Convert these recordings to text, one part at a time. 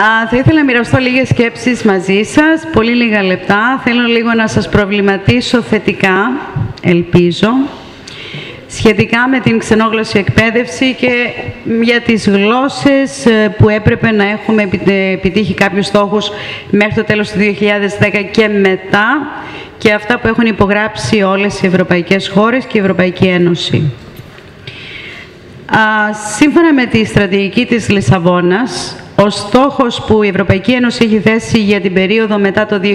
θα ήθελα να μοιραστώ λίγες σκέψεις μαζί σας, πολύ λίγα λεπτά. Θέλω λίγο να σας προβληματίσω θετικά, ελπίζω, σχετικά με την ξενόγλωση εκπαίδευση και για τις γλώσσες ε, που έπρεπε να έχουμε επιτύχει κάποιους στόχους μέχρι το τέλος του 2010 και μετά και αυτά που έχουν υπογράψει όλες οι ευρωπαϊκές χώρες και η Ευρωπαϊκή Ένωση. Σύμφωνα με τη στρατηγική της Λισαβόνας, ο στόχος που η Ευρωπαϊκή Ένωση έχει θέσει για την περίοδο μετά το 2010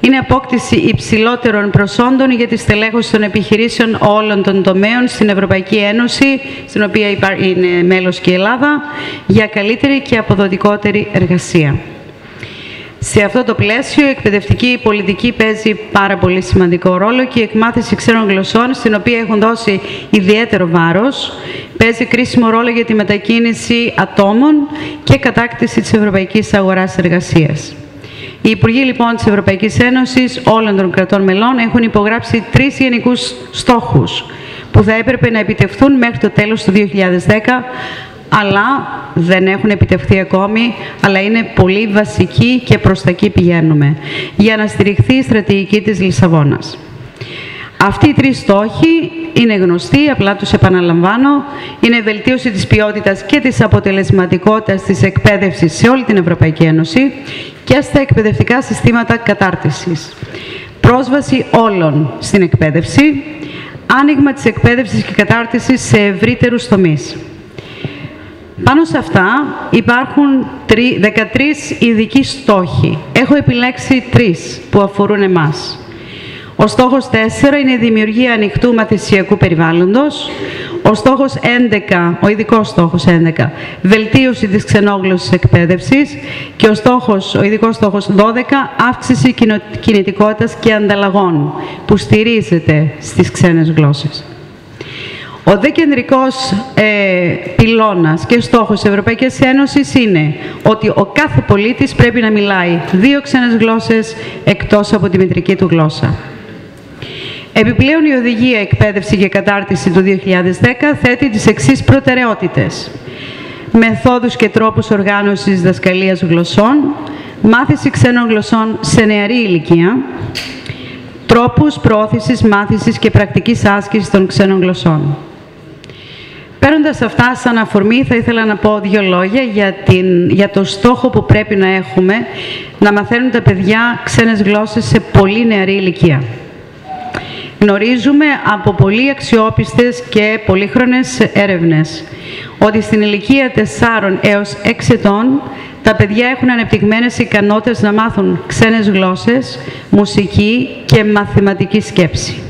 είναι απόκτηση υψηλότερων προσόντων για τη στελέχωση των επιχειρήσεων όλων των τομέων στην Ευρωπαϊκή Ένωση, στην οποία είναι μέλος και η Ελλάδα, για καλύτερη και αποδοτικότερη εργασία. Σε αυτό το πλαίσιο, η εκπαιδευτική πολιτική παίζει πάρα πολύ σημαντικό ρόλο και η εκμάθηση ξένων γλωσσών, στην οποία έχουν δώσει ιδιαίτερο βάρος, παίζει κρίσιμο ρόλο για τη μετακίνηση ατόμων και κατάκτηση της ευρωπαϊκής αγοράς εργασίας. Οι Υπουργοί λοιπόν της Ευρωπαϊκής Ένωσης όλων των κρατών μελών έχουν υπογράψει τρεις γενικούς στόχους που θα έπρεπε να επιτευχθούν μέχρι το τέλος του 2010 αλλά δεν έχουν επιτευχθεί ακόμη, αλλά είναι πολύ βασικοί και προς τα εκεί πηγαίνουμε, για να στηριχθεί η στρατηγική της Λισαβόνας. Αυτοί οι τρεις στόχοι είναι γνωστοί, απλά τους επαναλαμβάνω. Είναι βελτίωση της ποιότητας και της αποτελεσματικότητας της εκπαίδευσης σε όλη την Ευρωπαϊκή Ένωση και στα εκπαιδευτικά συστήματα κατάρτισης. Πρόσβαση όλων στην εκπαίδευση, άνοιγμα της εκπαίδευσης και κατάρτισης σε ευρύτερους τομείς. Πάνω σε αυτά υπάρχουν 13 ειδικοί στόχοι. Έχω επιλέξει τρεις που αφορούν εμάς. Ο στόχος 4 είναι η δημιουργία ανοιχτού μαθησιακού περιβάλλοντος. Ο στόχος 11, ο ειδικός στόχος 11, βελτίωση της ξενόγλωσσης εκπαίδευσης. Και ο, στόχος, ο ειδικός στόχος 12, αύξηση κινητικότητας και ανταλλαγών, που στηρίζεται στις ξένες γλώσσες. Ο δε κεντρικός ε, πυλώνας και στόχος της Ευρωπαϊκής Ένωσης είναι ότι ο κάθε πολίτης πρέπει να μιλάει δύο ξένες γλώσσες εκτός από τη μητρική του γλώσσα. Επιπλέον, η Οδηγία Εκπαίδευση και Κατάρτιση του 2010 θέτει τις εξής προτεραιότητες. Μεθόδους και τρόπους οργάνωσης δασκαλίας γλωσσών, μάθηση ξένων γλωσσών σε νεαρή ηλικία, τρόπους πρόθεσης, μάθησης και πρακτικής άσκησης των ξένων γλωσσών. Παίρνοντας αυτά σαν αφορμή, θα ήθελα να πω δύο λόγια για, την, για το στόχο που πρέπει να έχουμε να μαθαίνουν τα παιδιά ξένες γλώσσες σε πολύ νεαρή ηλικία. Γνωρίζουμε από πολύ αξιόπιστες και πολύχρονες έρευνες ότι στην ηλικία 4 έως 6 ετών τα παιδιά έχουν ανεπτυγμένες ικανότητες να μάθουν ξένες γλώσσες, μουσική και μαθηματική σκέψη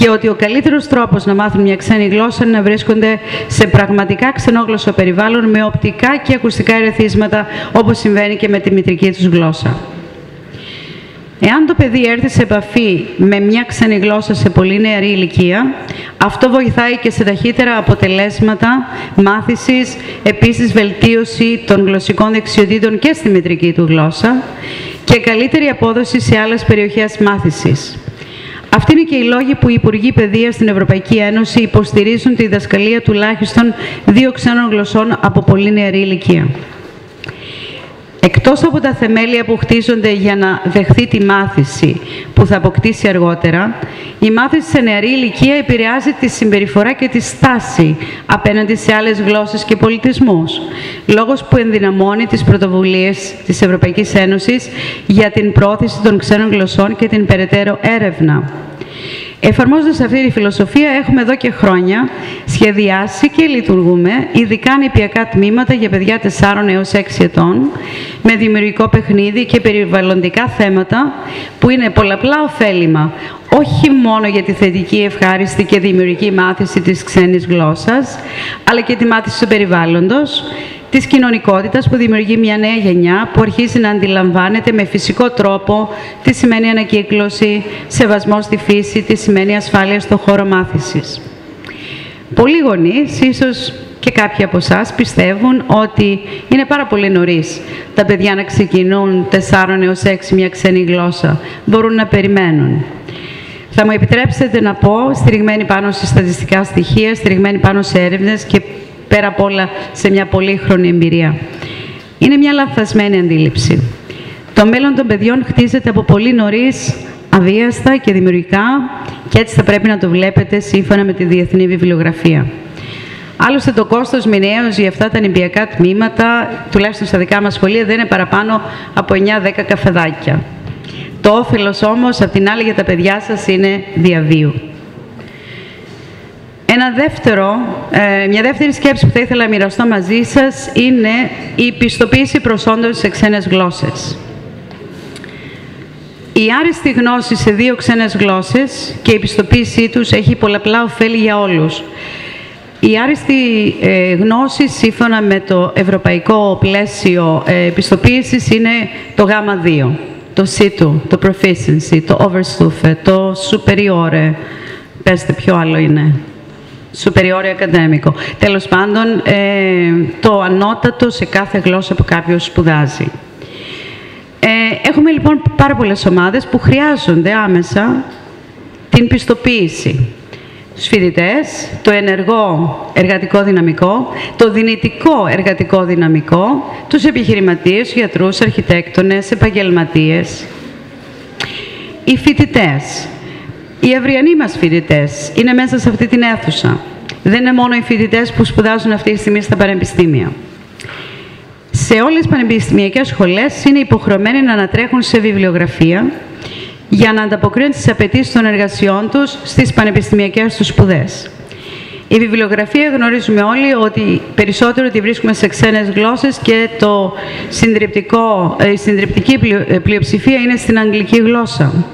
και ότι ο καλύτερος τρόπος να μάθουν μια ξένη γλώσσα είναι να βρίσκονται σε πραγματικά ξενόγλωσσο περιβάλλον με οπτικά και ακουστικά ερεθίσματα, όπως συμβαίνει και με τη μητρική τους γλώσσα. Εάν το παιδί έρθει σε επαφή με μια ξένη γλώσσα σε πολύ νεαρή ηλικία, αυτό βοηθάει και σε ταχύτερα αποτελέσματα μάθησης, επίσης βελτίωση των γλωσσικών δεξιοτήτων και στη μητρική του γλώσσα και καλύτερη απόδοση σε άλλες περιοχές μάθησης. Αυτή είναι και η λόγη που οι Υπουργοί Παιδείας στην Ευρωπαϊκή Ένωση υποστηρίζουν τη διδασκαλία τουλάχιστον δύο ξένων γλωσσών από πολύ νεαρή ηλικία. Εκτός από τα θεμέλια που χτίζονται για να δεχθεί τη μάθηση που θα αποκτήσει αργότερα, η μάθηση σε νεαρή ηλικία επηρεάζει τη συμπεριφορά και τη στάση απέναντι σε άλλες γλώσσες και πολιτισμούς, λόγος που ενδυναμώνει τις πρωτοβουλίες της Ευρωπαϊκής Ένωσης για την πρόθεση των ξένων γλωσσών και την περαιτέρω έρευνα. Εφαρμόζοντας αυτή τη φιλοσοφία, έχουμε εδώ και χρόνια σχεδιάσει και λειτουργούμε ειδικά νηπιακά τμήματα για παιδιά 4 έως 6 ετών, με δημιουργικό παιχνίδι και περιβαλλοντικά θέματα που είναι πολλαπλά ωφέλιμα, όχι μόνο για τη θετική, ευχάριστη και δημιουργική μάθηση της ξένης γλώσσας, αλλά και τη μάθηση του περιβάλλοντος, της κοινωνικότητας που δημιουργεί μια νέα γενιά που αρχίζει να αντιλαμβάνεται με φυσικό τρόπο τι σημαίνει ανακύκλωση, σεβασμό στη φύση, τι σημαίνει ασφάλεια στο χώρο μάθησης. Πολλοί γονείς, ίσως και κάποιοι από εσάς πιστεύουν ότι είναι πάρα πολύ νωρίς τα παιδιά να ξεκινούν 4 έως 6 μια ξένη γλώσσα. Μπορούν να περιμένουν. Θα μου επιτρέψετε να πω, στηριγμένοι πάνω σε στατιστικά στοιχεία, στηριγμένοι πάνω σε έρευνες και πέρα απ' όλα σε μια πολύχρονη εμπειρία. Είναι μια λαθασμένη αντίληψη. Το μέλλον των παιδιών χτίζεται από πολύ νωρίς, αβίαστα και δημιουργικά και έτσι θα πρέπει να το βλέπετε σύμφωνα με τη διεθνή βιβλιογραφία. Άλλωστε το κόστος μηνιαίως για αυτά τα νηπιακά τμήματα, τουλάχιστον στα δικά μας σχολεία, δεν είναι παραπάνω από 9-10 καφεδάκια. Το όφελος όμως, απ' την άλλη, για τα παιδιά σας είναι διαβίου. Ένα δεύτερο, ε, μια δεύτερη σκέψη που θα ήθελα να μοιραστώ μαζί σας είναι η πιστοποίηση προσόντων σε ξένες γλώσσες. Η άριστη γνώση σε δύο ξένες γλώσσες και η πιστοποίησή τους έχει πολλαπλά ωφέλη για όλους. Η άριστη ε, γνώση σύμφωνα με το ευρωπαϊκό πλαίσιο ε, επιστοποίησης είναι το γάμα 2, το C2, το proficiency, το overstufe, το superiore. Πέστε ποιο άλλο είναι. Superiore ακαδέμικο. Τέλος πάντων, ε, το ανώτατο σε κάθε γλώσσα που κάποιος σπουδάζει. Ε, έχουμε λοιπόν πάρα πολλές ομάδες που χρειάζονται άμεσα την πιστοποίηση τους φοιτητές, το ενεργό εργατικό δυναμικό, το δυνητικό εργατικό δυναμικό, τους επιχειρηματίες, γιατρούς, αρχιτέκτονες, επαγγελματίες. Οι φοιτητές, οι αυριανοί μας φοιτητές, είναι μέσα σε αυτή την αίθουσα. Δεν είναι μόνο οι φοιτητές που σπουδάζουν αυτή τη στιγμή στα πανεπιστήμια. Σε όλες τις πανεπιστημιακές σχολές είναι υποχρεωμένοι να ανατρέχουν σε βιβλιογραφία, για να ανταποκρίνουν τις απαιτήσεις των εργασιών τους στις πανεπιστημιακές τους σπουδές. Η βιβλιογραφία γνωρίζουμε όλοι ότι περισσότερο τη βρίσκουμε σε ξένες γλώσσες και το συντριπτικό, η συντριπτική πλειοψηφία είναι στην αγγλική γλώσσα.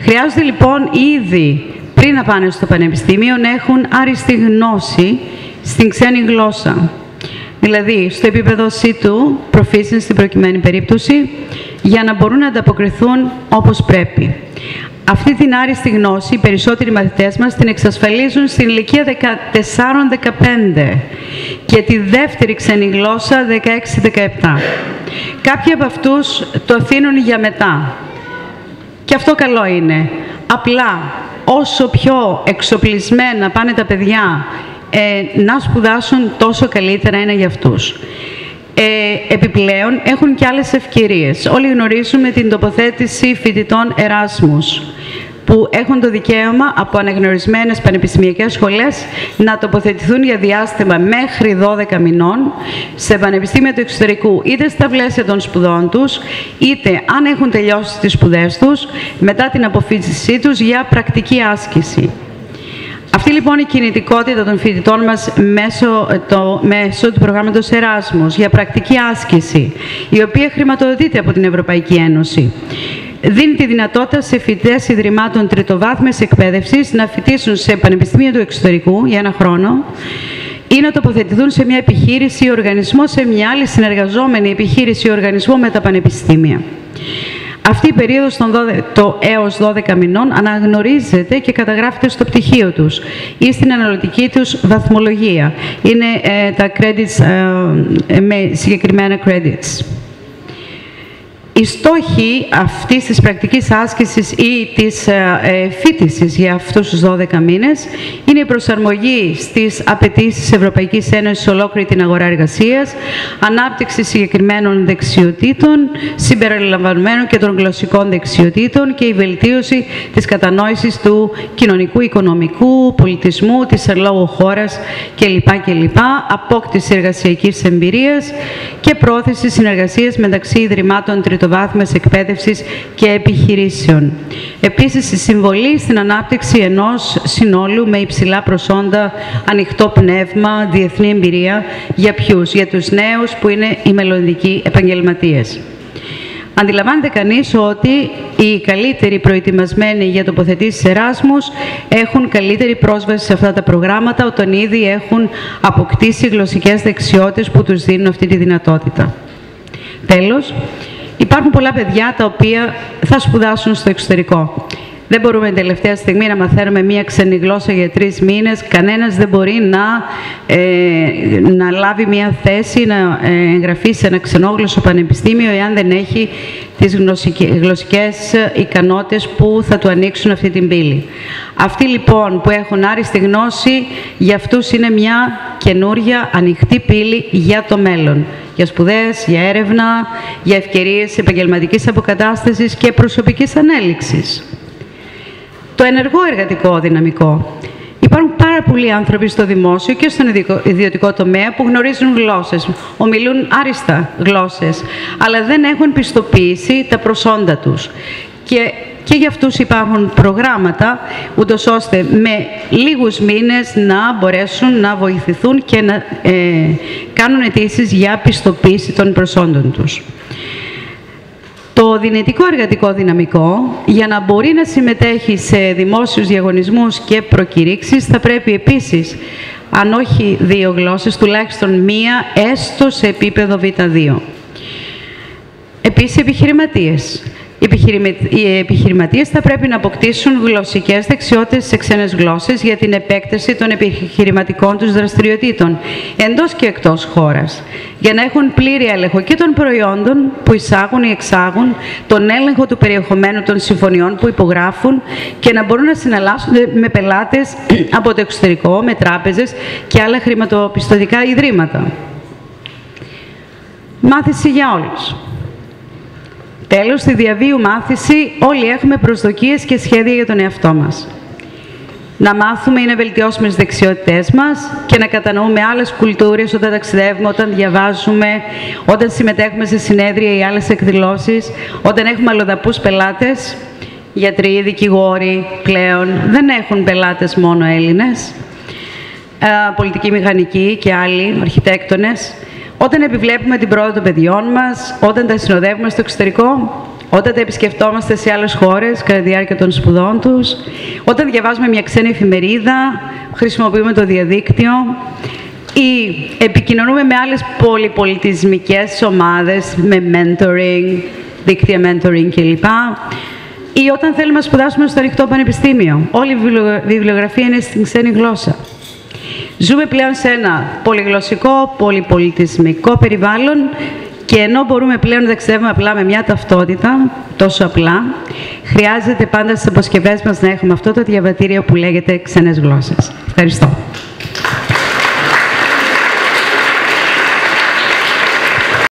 Χρειάζεται λοιπόν ήδη πριν να πάνε στο πανεπιστήμιο να έχουν άριστη γνώση στην ξένη γλώσσα. Δηλαδή, στο επίπεδο C2, proficiency στην προκειμένη περίπτωση, για να μπορούν να ανταποκριθούν όπως πρέπει. Αυτή την άριστη γνώση οι περισσότεροι μαθητές μας την εξασφαλίζουν στην ηλικία 14-15 και τη δεύτερη ξένη γλώσσα 16-17. Κάποιοι από αυτούς το αφήνουν για μετά. Και αυτό καλό είναι. Απλά όσο πιο εξοπλισμένα πάνε τα παιδιά ε, να σπουδάσουν τόσο καλύτερα είναι για αυτούς. Ε, επιπλέον, έχουν και άλλες ευκαιρίες. Όλοι γνωρίζουμε την τοποθέτηση φοιτητών Εράσμους, που έχουν το δικαίωμα από αναγνωρισμένες πανεπιστημιακές σχολές να τοποθετηθούν για διάστημα μέχρι 12 μηνών σε πανεπιστήμια του εξωτερικού, είτε στα πλαίσια των σπουδών τους, είτε αν έχουν τελειώσει τις σπουδές τους, μετά την αποφύτισή τους για πρακτική άσκηση. Αυτή λοιπόν η κινητικότητα των φοιτητών μας μέσω, το, μέσω του προγράμματος Εράσμους για πρακτική άσκηση, η οποία χρηματοδοτείται από την Ευρωπαϊκή Ένωση, δίνει τη δυνατότητα σε φοιτητές ιδρυμάτων τριτοβάθμιας εκπαίδευσης να φοιτήσουν σε πανεπιστήμια του εξωτερικού για ένα χρόνο ή να τοποθετηθούν σε μια επιχείρηση ή οργανισμό, σε μια άλλη συνεργαζόμενη επιχείρηση ή οργανισμό με τα πανεπιστήμια. Αυτή η περίοδος των 12, το έως 12 μηνών αναγνωρίζεται και καταγράφεται στο πτυχίο τους ή στην αναλυτική τους βαθμολογία. Είναι ε, τα credits ε, με συγκεκριμένα credits. Οι στόχοι αυτής της πρακτικής άσκησης ή της ε, ε, φίτησης για αυτούς τους 12 μήνες είναι η προσαρμογή στις απαιτήσεις Ευρωπαϊκής Ένωσης σε ολόκληρη την αγορά εργασίας, ανάπτυξη συγκεκριμένων δεξιοτήτων, συμπεριλαμβανομένων και των γλωσσικών δεξιοτήτων και η βελτίωση της κατανόησης του κοινωνικού, οικονομικού, πολιτισμού, της ελόγου χώρας κλπ. κλπ. Απόκτηση εργασιακής εμπειρίας και πρόθεση συνεργασίας μεταξύ ιδρυμάτων τριτοβάθμιας εκπαίδευσης και επιχειρήσεων. Επίσης, η συμβολή στην ανάπτυξη ενός συνόλου με υψηλά προσόντα, ανοιχτό πνεύμα, διεθνή εμπειρία, για ποιους, για τους νέους που είναι οι μελλοντικοί επαγγελματίες. Αντιλαμβάνεται κανείς ότι οι καλύτεροι προετοιμασμένοι για τοποθετήσεις Εράσμους έχουν καλύτερη πρόσβαση σε αυτά τα προγράμματα όταν ήδη έχουν αποκτήσει γλωσσικές δεξιότητες που τους δίνουν αυτή τη δυνατότητα. Τέλος, Υπάρχουν πολλά παιδιά τα οποία θα σπουδάσουν στο εξωτερικό. Δεν μπορούμε την τελευταία στιγμή να μαθαίνουμε μία ξένη γλώσσα για τρεις μήνες. Κανένας δεν μπορεί να, ε, να λάβει μία θέση, να ε, εγγραφεί σε ένα ξενόγλωσσο πανεπιστήμιο εάν δεν έχει τις γλωσσικές ικανότητες που θα του ανοίξουν αυτή την πύλη. Αυτοί λοιπόν που έχουν άριστη γνώση, για αυτούς είναι μια καινούρια ανοιχτή πύλη για το μέλλον. Για σπουδές, για έρευνα, για ευκαιρίες επαγγελματικής αποκατάστασης και προσωπικής ανέλυξης. Το ενεργό εργατικό δυναμικό. Υπάρχουν πάρα πολλοί άνθρωποι στο δημόσιο και στον ιδιωτικό τομέα που γνωρίζουν γλώσσες, ομιλούν άριστα γλώσσες, αλλά δεν έχουν πιστοποιήσει τα προσόντα τους. Και, και για αυτούς υπάρχουν προγράμματα, ούτως ώστε με λίγους μήνες να μπορέσουν να βοηθηθούν και να ε, κάνουν αιτήσεις για πιστοποίηση των προσόντων τους. Το δυνητικό εργατικό δυναμικό, για να μπορεί να συμμετέχει σε δημόσιους διαγωνισμούς και προκηρύξεις, θα πρέπει επίσης, αν όχι δύο γλώσσες, τουλάχιστον μία, έστω σε επίπεδο Β2. Επίσης, επιχειρηματίες. Οι επιχειρηματίες θα πρέπει να αποκτήσουν γλωσσικές δεξιότητες σε ξένες γλώσσες για την επέκταση των επιχειρηματικών τους δραστηριοτήτων, εντός και εκτός χώρας, για να έχουν πλήρη έλεγχο και των προϊόντων που εισάγουν ή εξάγουν, τον έλεγχο του περιεχομένου των συμφωνιών που υπογράφουν και να μπορούν να συναλλάσσονται με πελάτες από το εξωτερικό, με τράπεζες και άλλα χρηματοπιστωτικά ιδρύματα. Μάθηση για όλους. Τέλος, στη διαβίου μάθηση όλοι έχουμε προσδοκίες και σχέδια για τον εαυτό μας. Να μάθουμε ή να βελτιώσουμε τις δεξιότητές μας και να κατανοούμε άλλες κουλτούρες όταν ταξιδεύουμε, όταν διαβάζουμε, όταν συμμετέχουμε σε συνέδρια ή άλλες εκδηλώσεις, όταν έχουμε αλλοδαπούς πελάτες, γιατροί, δικηγόροι πλέον, δεν έχουν πελάτες μόνο Έλληνες, πολιτικοί μηχανικοί και άλλοι, αρχιτέκτονες, όταν επιβλέπουμε την πρόοδο των παιδιών μας, όταν τα συνοδεύουμε στο εξωτερικό, όταν τα επισκεφτόμαστε σε άλλες χώρες κατά τη διάρκεια των σπουδών τους, όταν διαβάζουμε μια ξένη εφημερίδα, χρησιμοποιούμε το διαδίκτυο ή επικοινωνούμε με άλλες πολυπολιτισμικές ομάδες, με mentoring, δίκτυα mentoring κλπ. Ή όταν θέλουμε να σπουδάσουμε στο ανοιχτό πανεπιστήμιο. Όλη η βιβλιογραφία είναι στην ξένη γλώσσα. Ζούμε πλέον σε ένα πολυγλωσσικό, πολυπολιτισμικό περιβάλλον και ενώ μπορούμε πλέον να ταξιδεύουμε απλά με μια ταυτότητα, τόσο απλά, χρειάζεται πάντα στις αποσκευές μας να έχουμε αυτό το διαβατήριο που λέγεται ξένες γλώσσες. Ευχαριστώ.